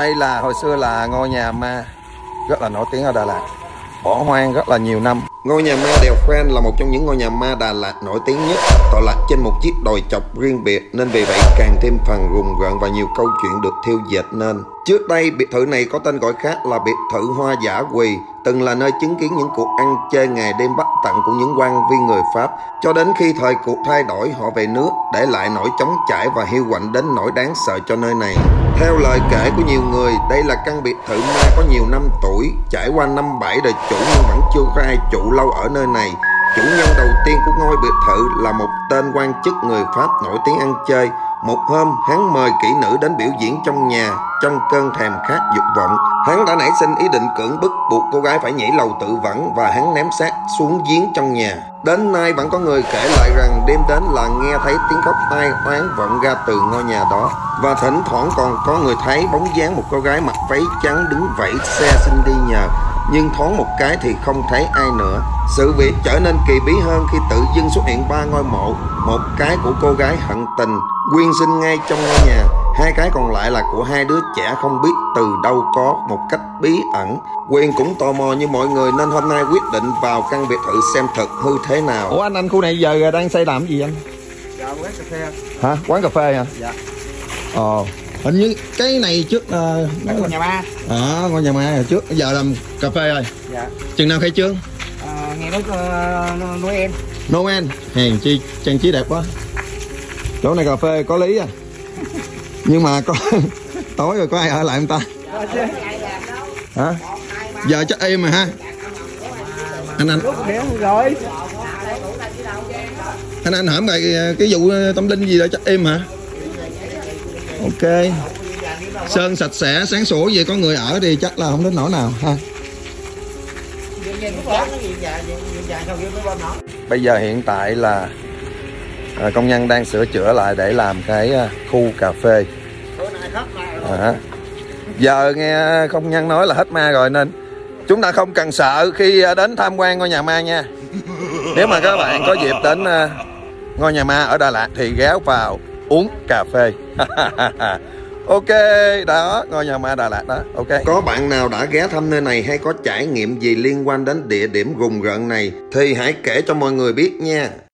đây là hồi xưa là ngôi nhà ma, rất là nổi tiếng ở Đà Lạt. Bỏ hoang rất là nhiều năm ngôi nhà ma đèo Phan là một trong những ngôi nhà ma Đà Lạt nổi tiếng nhất, tọa lạc trên một chiếc đồi chọc riêng biệt, nên vì vậy càng thêm phần rùng rợn và nhiều câu chuyện được thiêu dệt nên. Trước đây, biệt thự này có tên gọi khác là biệt thự hoa giả quỳ, từng là nơi chứng kiến những cuộc ăn chơi ngày đêm bắt tận của những quan viên người Pháp. Cho đến khi thời cuộc thay đổi, họ về nước để lại nỗi chống chải và hiu quạnh đến nỗi đáng sợ cho nơi này. Theo lời kể của nhiều người, đây là căn biệt thự ma có nhiều năm tuổi, trải qua năm bảy đời chủ nhưng vẫn chưa có ai lâu ở nơi này chủ nhân đầu tiên của ngôi biệt thự là một tên quan chức người Pháp nổi tiếng ăn chơi một hôm, hắn mời kỹ nữ đến biểu diễn trong nhà, trong cơn thèm khát dục vọng. Hắn đã nảy sinh ý định cưỡng bức buộc cô gái phải nhảy lầu tự vẫn và hắn ném xác xuống giếng trong nhà. Đến nay vẫn có người kể lại rằng đêm đến là nghe thấy tiếng khóc tai oán vọng ra từ ngôi nhà đó. Và thỉnh thoảng còn có người thấy bóng dáng một cô gái mặc váy trắng đứng vẫy xe xin đi nhờ nhưng thoáng một cái thì không thấy ai nữa. Sự việc trở nên kỳ bí hơn khi tự dưng xuất hiện ba ngôi mộ, một cái của cô gái hận tình, quyên sinh ngay trong ngôi nhà, hai cái còn lại là của hai đứa trẻ không biết từ đâu có một cách bí ẩn. Quyên cũng tò mò như mọi người nên hôm nay quyết định vào căn biệt thự xem thật hư thế nào. Ủa anh anh khu này giờ đang xây làm gì anh? Dạ quán cà phê Hả? Quán cà phê hả? Dạ Ồ. Hình như cái này trước uh, Đó là nhà ma À, ngôi nhà ma trước. Giờ làm cà phê rồi. Dạ. Chừng nào khai trương? à, Nghe nói uh, Noel. Noel. Hèn chi trang trí đẹp quá. Chỗ này cà phê có lý à. Nhưng mà có tối rồi có ai ở lại không ta? Hả? Giờ chắc im rồi ha. Anh anh. Rồi. Anh anh hỏi mày cái vụ tâm linh gì đó chắc im hả ok. Sơn sạch sẽ, sáng sủa vậy có người ở thì chắc là không đến nỗi nào, ha. Bây giờ hiện tại là à, công nhân đang sửa chữa lại để làm cái à, khu cà phê. À. giờ nghe công nhân nói là hết ma rồi nên chúng ta không cần sợ khi à, đến tham quan ngôi nhà ma nha. Nếu mà các bạn có dịp đến ngôi nhà ma ở Đà Lạt thì ghé vào uống cà phê. Ok, đó, ngôi nhà ma Đà Lạt đó, ok. Có bạn nào đã ghé thăm nơi này hay có trải nghiệm gì liên quan đến địa điểm rùng rợn này Thì hãy kể cho mọi người biết nha.